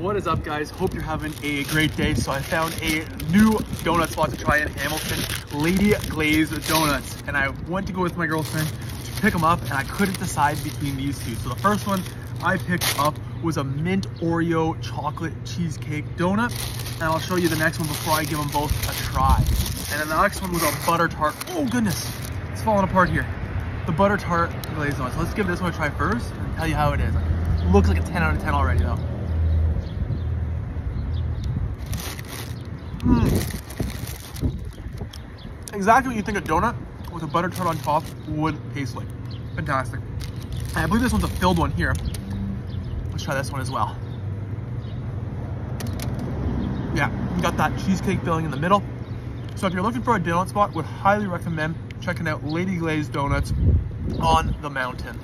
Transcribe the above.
What is up guys? Hope you're having a great day. So I found a new donut spot to try in Hamilton, Lady Glaze Donuts. And I went to go with my girlfriend to pick them up and I couldn't decide between these two. So the first one I picked up was a mint Oreo chocolate cheesecake donut. And I'll show you the next one before I give them both a try. And then the next one was a butter tart. Oh goodness, it's falling apart here. The butter tart glazed donut. So let's give this one a try first and tell you how it is. looks like a 10 out of 10 already though. Mm. Exactly what you think a donut with a butter tart on top would taste like. Fantastic. I believe this one's a filled one here. Let's try this one as well. Yeah, you got that cheesecake filling in the middle. So if you're looking for a donut spot, would highly recommend checking out Lady Glaze Donuts on the mountain.